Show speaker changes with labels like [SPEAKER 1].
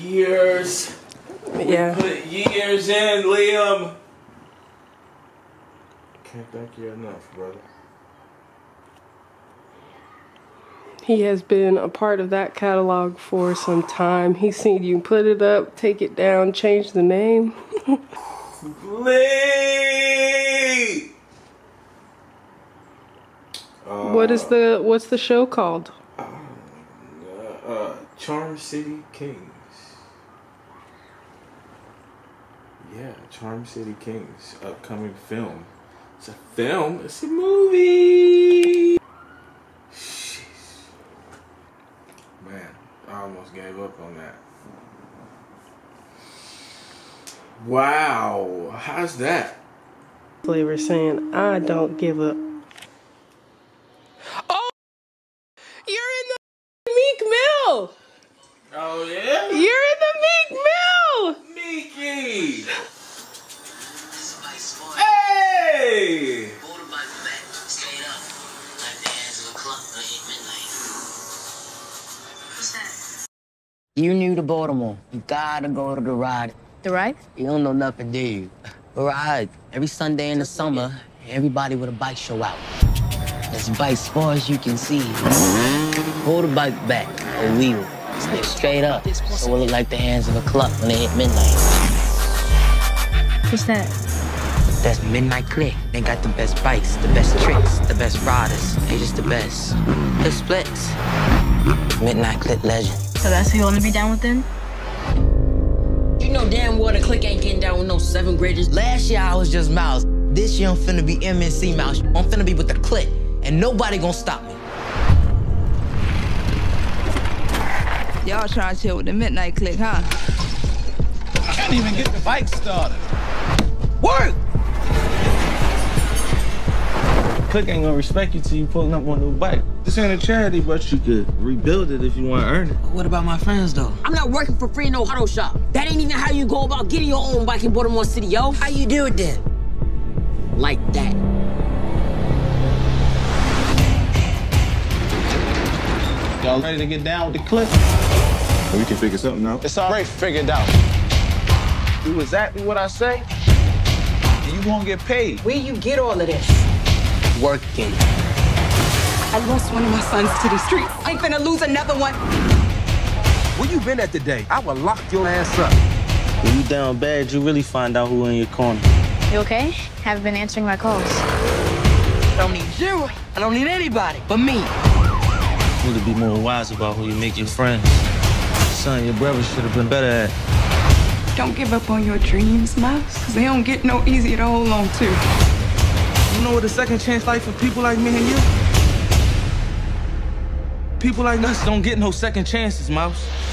[SPEAKER 1] Years.
[SPEAKER 2] Yeah.
[SPEAKER 1] Put years in, Liam. Can't thank you enough, brother.
[SPEAKER 2] He has been a part of that catalog for some time. He's seen you put it up, take it down, change the name.
[SPEAKER 1] Lee!
[SPEAKER 2] what is the what's the show called?
[SPEAKER 1] Uh, uh, Charm City Kings. Yeah, Charm City Kings. Upcoming film. It's a film. It's a movie. Jeez. Man, I almost gave up on that. Wow. How's that?
[SPEAKER 2] Flavor saying, I don't give up. Oh You're in the Meek Mill!
[SPEAKER 1] Oh, yeah?
[SPEAKER 3] You new to Baltimore. You gotta go to the ride.
[SPEAKER 4] The ride?
[SPEAKER 3] You don't know nothing, do you? The ride. Every Sunday in the summer, everybody with a bike show out. As bikes far as you can see. Hold the bike back, a wheel. Stay straight up. So it look like the hands of a clock when they hit midnight.
[SPEAKER 4] What's that?
[SPEAKER 3] That's Midnight Clique. They got the best bikes, the best tricks, the best riders. They just the best. The splits. Midnight Clique legend.
[SPEAKER 4] So that's who you want to be down with then?
[SPEAKER 3] You know damn well the click ain't getting down with no seventh graders. Last year I was just Miles. This year I'm finna be MNC Mouse. I'm finna be with the click, and nobody gonna stop me.
[SPEAKER 5] Y'all trying to chill with the midnight click, huh?
[SPEAKER 6] I can't even get the bike started.
[SPEAKER 3] Work!
[SPEAKER 1] Click ain't gonna respect you till you pulling up on a new bike. This ain't a charity, but you could rebuild it if you want to earn it.
[SPEAKER 3] What about my friends though? I'm not working for free in no auto shop. That ain't even how you go about getting your own bike in Baltimore City, yo. How you do it then? Like that.
[SPEAKER 6] Y'all ready to get down with the click?
[SPEAKER 7] We can figure something out.
[SPEAKER 6] It's already figured out. Do exactly what I say, and you gonna get paid.
[SPEAKER 8] Where you get all of this?
[SPEAKER 3] Working.
[SPEAKER 8] I lost one of my sons to the streets. I ain't finna lose another one.
[SPEAKER 9] Where you been at today? I will lock your ass up.
[SPEAKER 10] When you down bad, you really find out who in your corner.
[SPEAKER 4] You okay? Haven't been answering my calls.
[SPEAKER 3] I don't need you. I don't need anybody but me.
[SPEAKER 10] You need to be more wise about who you make your friends. Son, your brother should have been better at.
[SPEAKER 8] Don't give up on your dreams, Mouse, because they don't get no easier to hold on to.
[SPEAKER 1] You know what a second chance like for people like me and you? People like us don't get no second chances, Mouse.